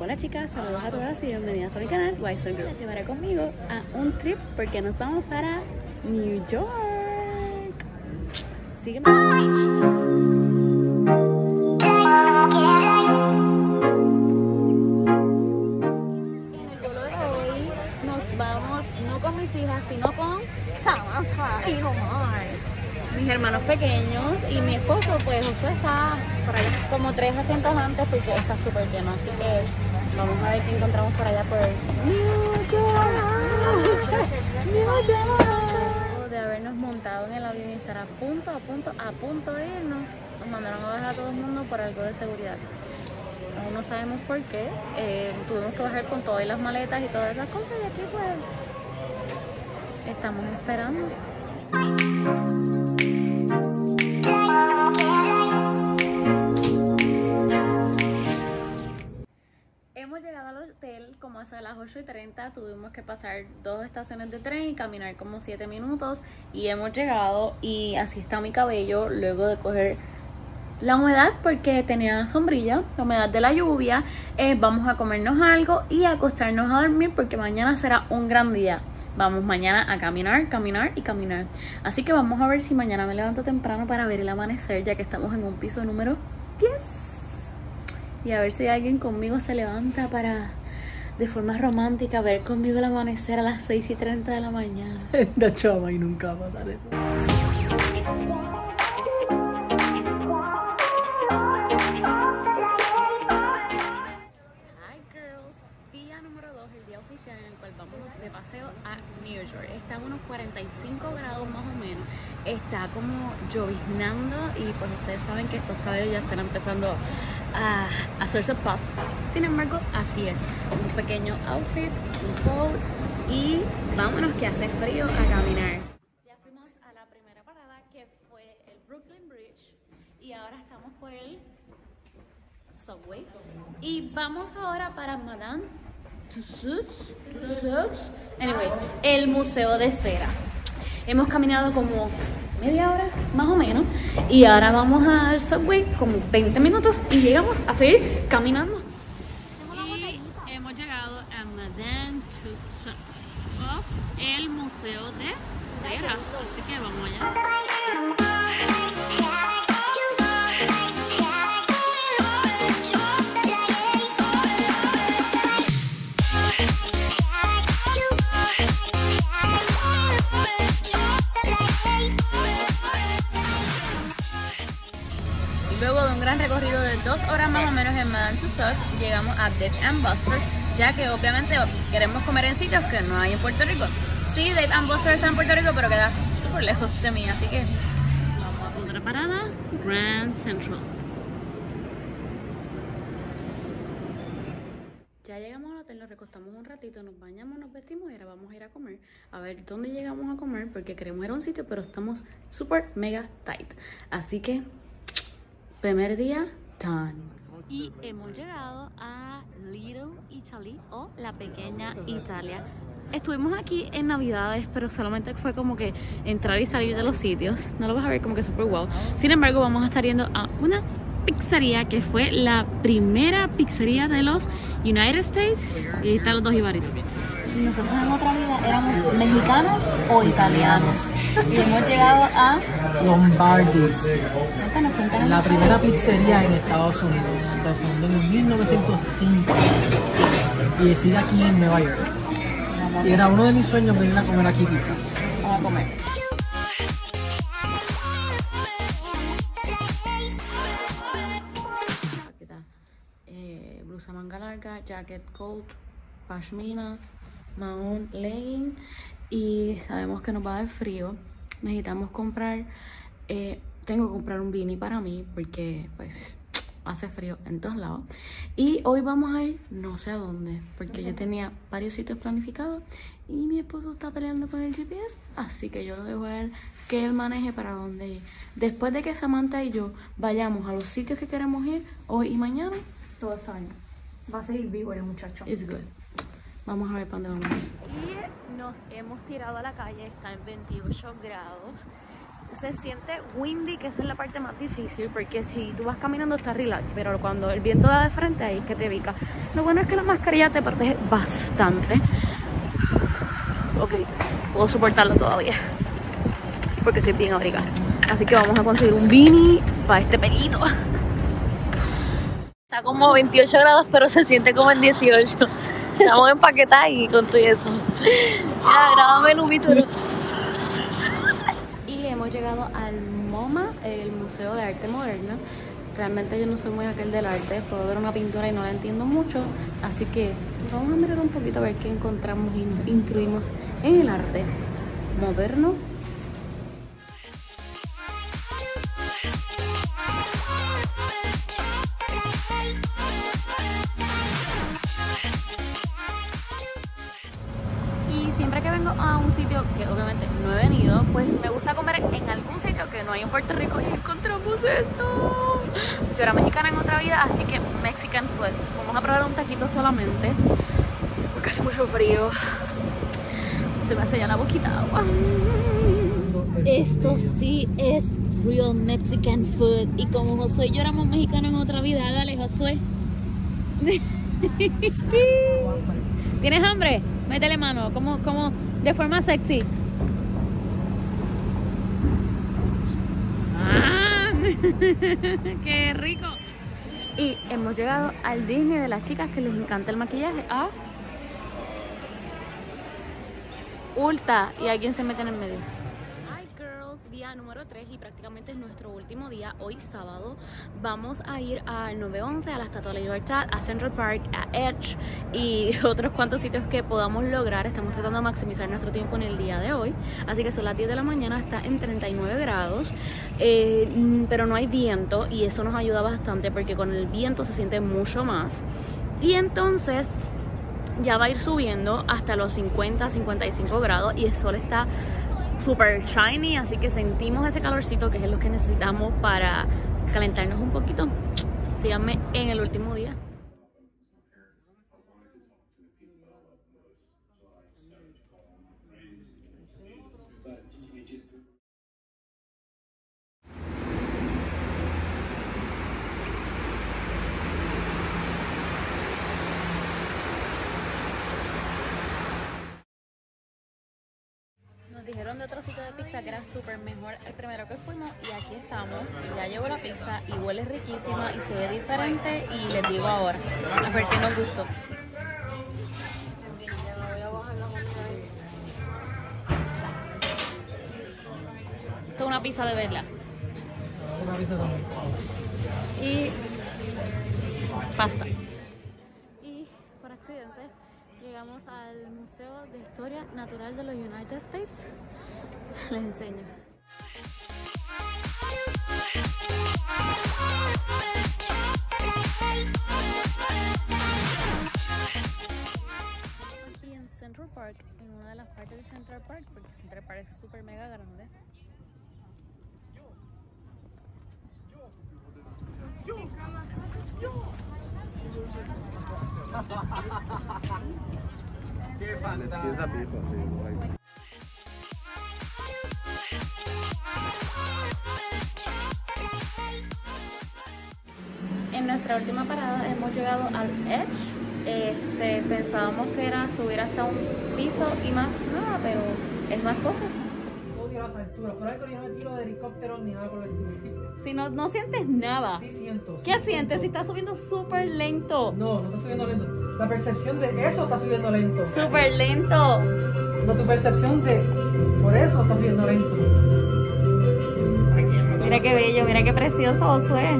Hola chicas, saludos a todas y bienvenidas a mi canal Wise Girl. Les llevaré conmigo a un trip porque nos vamos para New York. Sígueme. Vamos no con mis hijas, sino con Samantha y Omar. Mis hermanos pequeños y mi esposo, pues José está por allá como tres asientos antes porque está súper lleno, así que vamos a ver qué encontramos por allá por New York. New York. De habernos montado en el avión y estar a punto, a punto, a punto de irnos, nos mandaron a bajar a todo el mundo por algo de seguridad. No sabemos por qué. Eh, tuvimos que bajar con todas las maletas y todas esas cosas y aquí pues estamos esperando. Hemos llegado al hotel como eso de las 8 y 30. Tuvimos que pasar dos estaciones de tren y caminar como 7 minutos. Y hemos llegado y así está mi cabello luego de coger la humedad porque tenía sombrilla, la humedad de la lluvia. Eh, vamos a comernos algo y acostarnos a dormir porque mañana será un gran día. Vamos mañana a caminar, caminar y caminar. Así que vamos a ver si mañana me levanto temprano para ver el amanecer, ya que estamos en un piso número 10. Y a ver si alguien conmigo se levanta para, de forma romántica, ver conmigo el amanecer a las 6 y 30 de la mañana. Chama y nunca va a pasar eso. 2, el día oficial en el cual vamos de paseo a New York. Está a unos 45 grados más o menos. Está como lloviznando y pues ustedes saben que estos cabellos ya están empezando a hacerse puff. Sin embargo, así es. Un pequeño outfit, un coat y vámonos que hace frío a caminar. Ya fuimos a la primera parada que fue el Brooklyn Bridge y ahora estamos por el Subway. Y vamos ahora para Madame. Anyway, el Museo de Cera. Hemos caminado como media hora, más o menos. Y ahora vamos al Subway como 20 minutos y llegamos a seguir caminando. Dos horas más o menos en Madame Tussauds, llegamos a Dave and Buster's, ya que obviamente queremos comer en sitios que no hay en Puerto Rico. Sí, Dave and Buster's está en Puerto Rico, pero queda súper lejos de mí, así que vamos a otra parada, Grand Central. Ya llegamos al hotel, nos recostamos un ratito, nos bañamos, nos vestimos y ahora vamos a ir a comer. A ver dónde llegamos a comer porque queremos ir a un sitio, pero estamos súper mega tight. Así que, primer día, Y hemos llegado a Little Italy o la pequeña Italia. Estuvimos aquí en Navidades, pero solamente fue como que entrar y salir de los sitios. No lo vas a ver como que súper wow. Sin embargo, vamos a estar yendo a una pizzería que fue la primera pizzería de los United States. Y ahí están los dos ibaritos. Nosotros en otra vida éramos mexicanos o italianos. Y hemos llegado a. Lombardis, Cuéntanos, cuéntanos. la primera pizzería en Estados Unidos. Se fundó en 1905 y sigue aquí en Nueva York. Y era uno de mis sueños venir a comer aquí pizza. Vamos a comer. Eh, blusa manga larga, jacket coat, pashmina, mahón, legging y sabemos que nos va a dar frío. Necesitamos comprar, eh, tengo que comprar un beanie para mí porque pues hace frío en todos lados. Y hoy vamos a ir no sé a dónde porque yo tenía varios sitios planificados y mi esposo está peleando con el GPS, así que yo lo dejo a él que él maneje para dónde ir. Después de que Samantha y yo vayamos a los sitios que queremos ir hoy y mañana, Todo está bien. Va a seguir vivo el muchacho. it's good. Vamos a ver para dónde vamos. Y nos hemos tirado a la calle, está en 28 grados. se siente windy, que esa es la parte más difícil, porque si tú vas caminando está relax, pero cuando el viento da de frente ahí es que te pica. Lo bueno es que la mascarilla te protege bastante. Ok, puedo soportarlo todavía, porque estoy bien abrigada. Así que vamos a conseguir un beanie para este pelito. Como 28 grados, pero se siente como en 18. Estamos empaquetadas y con todo eso. Ya, grábame el humituro. Y hemos llegado al MoMA, el Museo de Arte Moderno. Realmente yo no soy muy aquel del arte, puedo ver una pintura y no la entiendo mucho, así que vamos a mirar un poquito a ver qué encontramos y nos instruimos en el arte moderno que obviamente no he venido, pues me gusta comer en algún sitio que no hay en Puerto Rico y encontramos esto. Yo era mexicana en otra vida, así que Mexican food. Vamos a probar un taquito solamente, porque hace mucho frío. Se me hace ya la boquita agua. Esto sí es real Mexican food. Y como Josué y yo éramos mexicanos en otra vida, dale Josué. ¿Tienes hambre? Métele mano, como, como de forma sexy. ¡Ah! ¡Qué rico! Y hemos llegado al Disney de las chicas que les encanta el maquillaje. ¿Ah? Ulta. ¿Y alguien se mete en el medio? Número 3 y prácticamente es nuestro último día, hoy sábado. Vamos a ir al 911, a la Estatua de la Libertad, a Central Park, a Edge y otros cuantos sitios que podamos lograr. Estamos tratando de maximizar nuestro tiempo en el día de hoy. Así que son las 10 de la mañana, está en 39 grados, eh, mm, pero no hay viento y eso nos ayuda bastante porque con el viento se siente mucho más. Y entonces ya va a ir subiendo hasta los 50, 55 grados y el sol está super shiny, así que sentimos ese calorcito que es lo que necesitamos para calentarnos un poquito. Síganme en el último día. Nos dijeron de otro sitio de pizza que era súper mejor el primero que fuimos y aquí estamos y ya llegó la pizza y huele riquísima y se ve diferente y les digo ahora, a ver si nos gustó. Esto es una pizza de verdad. Una pizza también. y pasta. Y por accidente llegamos al Museo de Historia Natural de los United States. Les enseño. Aquí en Central Park, en una de las partes de Central Park, porque Central Park es súper mega grande. En nuestra última parada hemos llegado al Edge. Este, pensábamos que era subir hasta un piso y más nada, pero es más cosas. Odio las alturas, por algo yo no me tiro de helicóptero ni nada por el estilo. Si no, no sientes nada. Sí siento. sí ¿Qué sientes si está subiendo súper lento? No, no está subiendo lento. La percepción de eso está subiendo lento. Súper lento. No, tu percepción de por eso está subiendo lento. Mira qué bello, mira qué precioso Josué.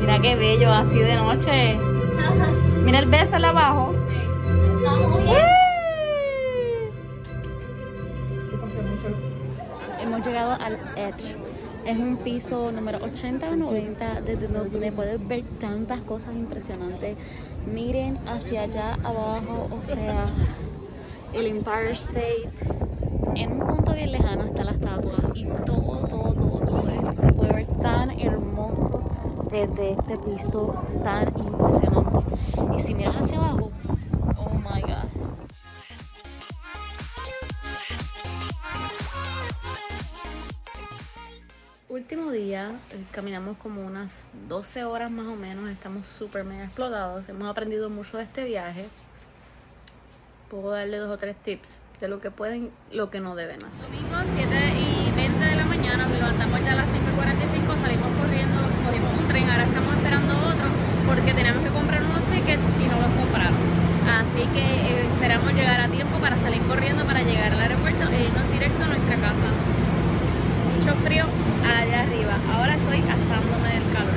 Mira qué bello, así de noche. Mira el beso al abajo. Al Edge. Es un piso número 80 o 90 desde donde puedes ver tantas cosas impresionantes. Miren hacia allá abajo, o sea, el Empire State. En un punto bien lejano está la estatua y todo, todo, todo, todo esto se puede ver tan hermoso desde este piso tan impresionante. Y si miran último caminamos como unas 12 horas más o menos, estamos súper mega explotados, hemos aprendido mucho de este viaje. Puedo darle dos o tres tips de lo que pueden lo que no deben hacer. Domingo 7 y 20 de la mañana, nos levantamos ya a las 5 y 45, salimos corriendo, cogimos un tren, ahora estamos esperando otro porque teníamos que comprar unos tickets y no los compraron. Así que eh, esperamos llegar a tiempo para salir corriendo para llegar al aeropuerto e irnos directo a nuestra casa. Mucho frío allá arriba. Ahora estoy asándome del calor.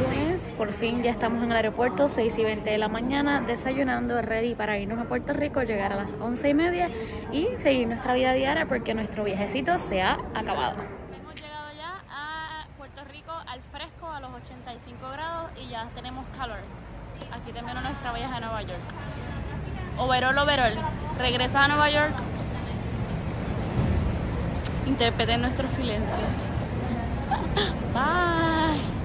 Lunes, por fin ya estamos en el aeropuerto, 6 y 20 de la mañana, desayunando, ready para irnos a Puerto Rico, llegar a las 11 y media y seguir nuestra vida diaria porque nuestro viajecito se ha acabado. Hemos llegado ya a Puerto Rico al fresco a los 85 grados y ya tenemos calor. Aquí terminó nuestra viaje a Nueva York. Overall, overall. Regresa a Nueva York interpreten nuestros silencios. Bye.